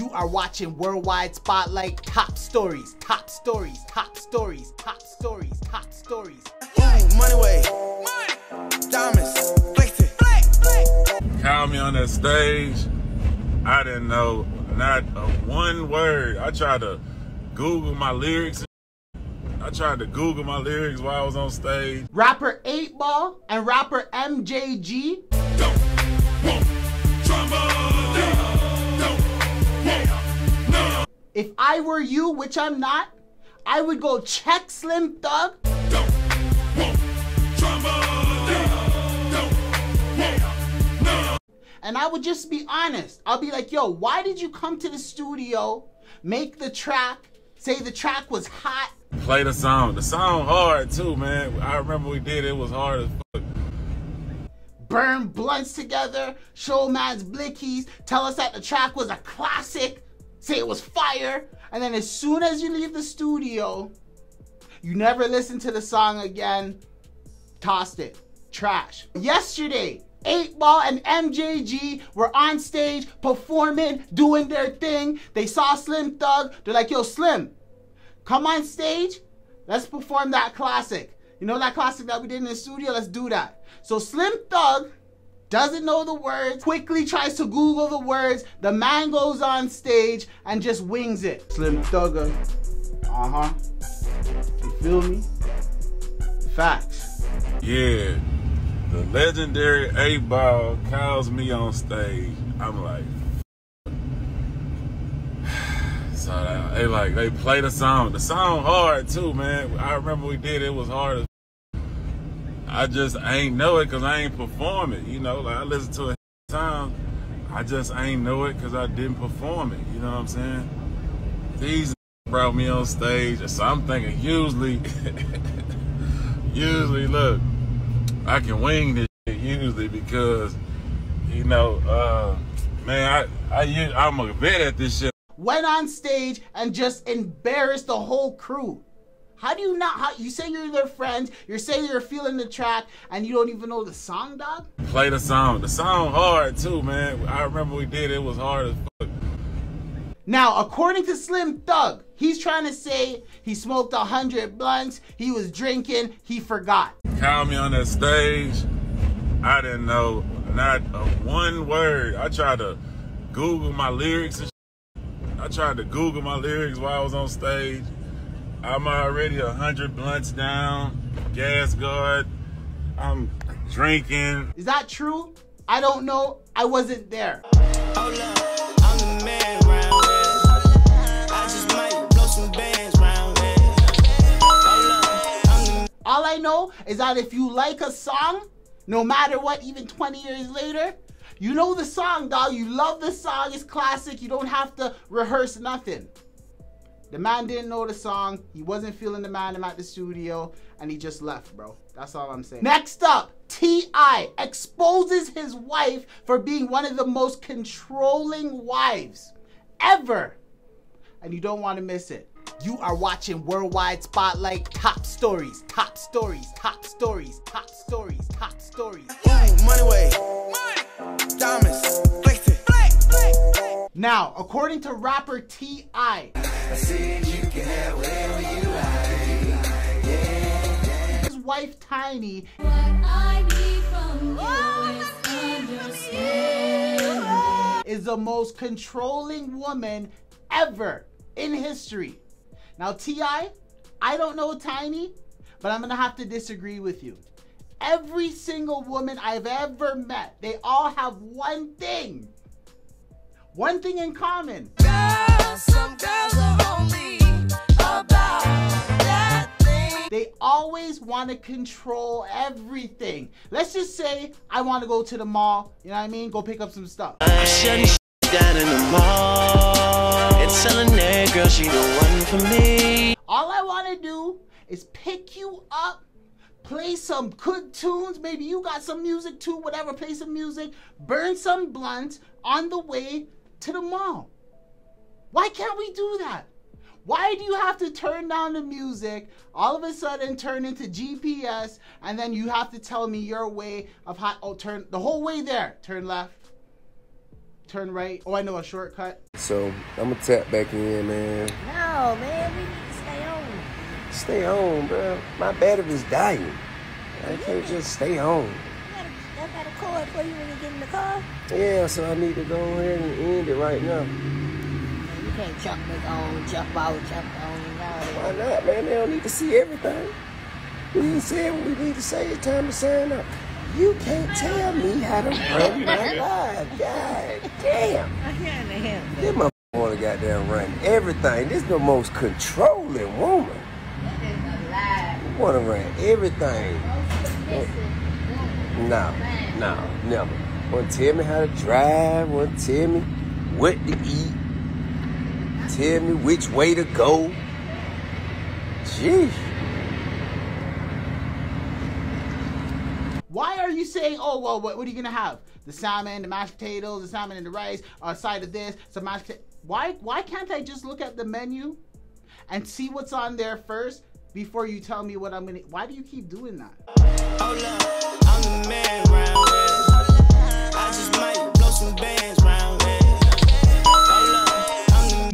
You are watching Worldwide Spotlight Top Stories, Top Stories, Top Stories, Top Stories, Top Stories. Ooh, money way. Diamonds. Flexing. Call me on that stage. I didn't know not a one word. I tried to Google my lyrics. I tried to Google my lyrics while I was on stage. Rapper 8 Ball and rapper MJG Don't want If I were you, which I'm not, I would go check Slim Thug. Don't want drama. Don't want no. And I would just be honest. I'll be like, yo, why did you come to the studio, make the track, say the track was hot? Play the song. The song hard too, man. I remember we did it. It was hard as fuck. burn blunts together, show man's blickies, tell us that the track was a classic, say it was fire, and then as soon as you leave the studio, you never listen to the song again, tossed it, trash. Yesterday, 8 Ball and MJG were on stage performing, doing their thing. They saw Slim Thug. They're like, yo, Slim, come on stage. Let's perform that classic. You know that classic that we did in the studio? Let's do that. So Slim Thug doesn't know the words, quickly tries to Google the words. The man goes on stage and just wings it. Slim Thugger. Uh huh. You feel me? Facts. Yeah, the legendary 8 Ball calls me on stage. I'm like, so they, like they play the song. The song hard too, man. I remember we did it. Was hard. I just ain't know it because I ain't perform it. You know, like I listen to it times. I just ain't know it because I didn't perform it. You know what I'm saying? These brought me on stage, so I'm thinking usually, usually look, I can wing this usually because, you know, uh, man, I'm a vet at this shit. Went on stage and just embarrassed the whole crew. How do you not? How you say you're their friends? You're saying you're feeling the track, and you don't even know the song, dog. Play the song. The song hard too, man. I remember we did it. Was hard as fuck. Now, according to Slim Thug, he's trying to say he smoked a hundred blunts, he was drinking, he forgot. Call me on that stage. I didn't know not a one word. I tried to Google my lyrics and shit. I tried to Google my lyrics while I was on stage. I'm already a hundred blunts down, gas guard. I'm drinking. Is that true? I don't know. I wasn't there. Hold up. I'm the man round here. I just might blow some bands round here. Hold up. I'm the All I know is that if you like a song, no matter what, even 20 years later, you know the song, dog. You love the song. It's classic. You don't have to rehearse nothing. The man didn't know the song. He wasn't feeling the man I'm at the studio, and he just left, bro. That's all I'm saying. Next up, T.I. exposes his wife for being one of the most controlling wives ever. And you don't want to miss it. You are watching Worldwide Spotlight Top Stories, Top Stories, Top Stories, Top Stories, Top Stories. Ooh, money way. Diamonds. Flexing. Now, according to rapper T.I., his wife Tiny What I need from you is understanding. is the most controlling woman ever in history. Now, T.I., I don't know Tiny, but I'm gonna have to disagree with you. Every single woman I've ever met, they all have one thing. One thing in common. Some girls are only about that thing. They always want to control everything. Let's just say I want to go to the mall, you know what I mean? Go pick up some stuff. I'm shutting shit down in the mall. And telling that girl she the one for me. All I want to do is pick you up, play some good tunes. Maybe you got some music too, whatever. Play some music, burn some blunts on the way to the mall. Why can't we do that? Why do you have to turn down the music, all of a sudden turn into GPS, and then you have to tell me your way of how, oh, turn the whole way there, turn left, turn right. Oh, I know a shortcut. So I'm gonna tap back in, man. No, man, we need to stay on. Stay home, bro. My battery's dying. I can't just stay home. You gotta, got a cord for you when you get in the car. Yeah, so I need to go ahead and end it right now. Man, you can't jump back on, jump out, jump on, and all Why not, man? They don't need to see everything. We didn't say what we need to say. It's time to sign up. You can't tell me how to run my life. God damn. I can't help This motherfucker wanna goddamn run everything. This the most controlling woman. Wanna run everything. No, no, never. Wanna tell me how to drive, wanna tell me what to eat, tell me which way to go. Jeez. Why are you saying, oh, well, what, what are you gonna have? The salmon, the mashed potatoes, the salmon and the rice, a side of this, some mashed potatoes. Why, why can't I just look at the menu and see what's on there first before you tell me what I'm gonna? Why do you keep doing that?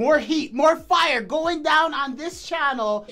More heat, more fire going down on this channel